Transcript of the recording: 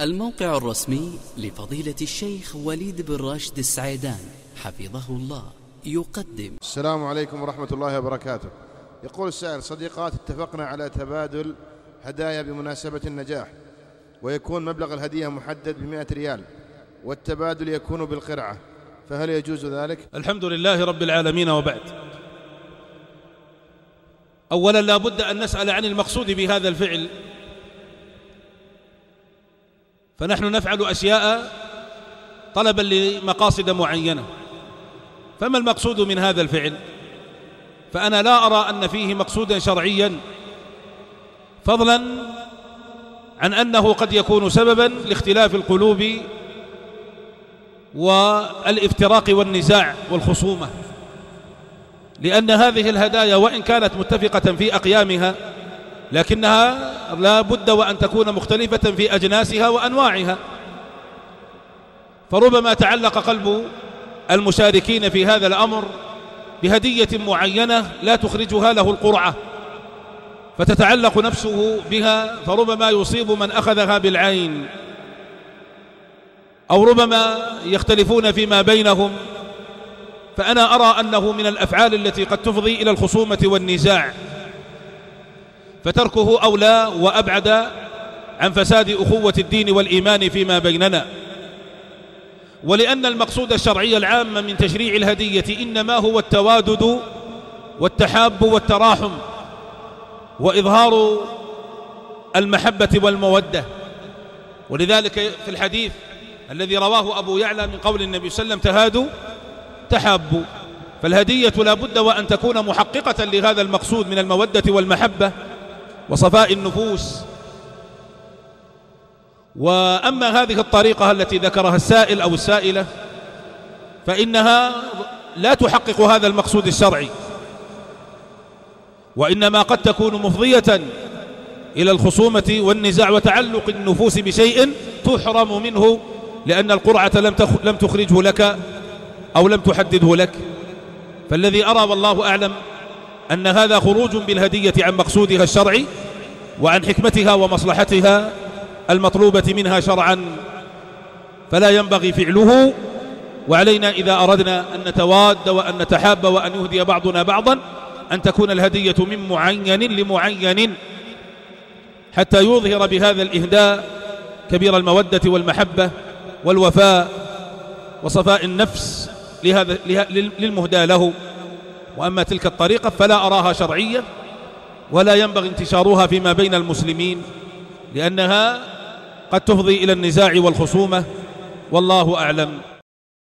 الموقع الرسمي لفضيلة الشيخ وليد بن راشد السعيدان حفظه الله يقدم. السلام عليكم ورحمة الله وبركاته. يقول السائل صديقات اتفقنا على تبادل هدايا بمناسبة النجاح ويكون مبلغ الهدية محدد بمئة ريال والتبادل يكون بالقرعة فهل يجوز ذلك؟ الحمد لله رب العالمين وبعد. اولا لا بد أن نسأل عن المقصود بهذا الفعل. فنحن نفعل أشياء طلبا لمقاصد معينة. فما المقصود من هذا الفعل؟ فأنا لا أرى أن فيه مقصودا شرعيا. فضلا عن أنه قد يكون سببا لاختلاف القلوب والإفتراق والنزاع والخصومة. لأن هذه الهدايا وإن كانت متفقة في أقيامها لكنها لا بد وأن تكون مختلفة في أجناسها وأنواعها. فربما تعلق قلب المشاركين في هذا الأمر بهدية معينة لا تخرجها له القرعة فتتعلق نفسه بها فربما يصيب من أخذها بالعين أو ربما يختلفون فيما بينهم. فأنا أرى أنه من الأفعال التي قد تفضي إلى الخصومة والنزاع. فتركه أولى وأبعد عن فساد أخوة الدين والإيمان فيما بيننا. ولأن المقصود الشرعي العام من تشريع الهدية إنما هو التوادد والتحاب والتراحم وإظهار المحبة والمودة. ولذلك في الحديث الذي رواه أبو يعلى من قول النبي صلى الله عليه وسلم تهادوا تحابوا. فالهدية لا بد وأن تكون محققة لهذا المقصود من المودة والمحبة. وصفاء النفوس. وأما هذه الطريقة التي ذكرها السائل أو السائلة فإنها لا تحقق هذا المقصود الشرعي وإنما قد تكون مفضية إلى الخصومة والنزاع وتعلق النفوس بشيء تحرم منه لأن القرعة لم تخرجه لك أو لم تحدده لك. فالذي أرى والله أعلم أن هذا خروج بالهدية عن مقصودها الشرعي وعن حكمتها ومصلحتها المطلوبة منها شرعا فلا ينبغي فعله. وعلينا إذا أردنا أن نتواد وأن نتحاب وأن يهدي بعضنا بعضا أن تكون الهدية من معين لمعين حتى يظهر بهذا الإهداء كبير المودة والمحبة والوفاء وصفاء النفس لهذا للمهدى له. وأما تلك الطريقة فلا أراها شرعية ولا ينبغي انتشارها فيما بين المسلمين لأنها قد تفضي إلى النزاع والخصومة والله أعلم.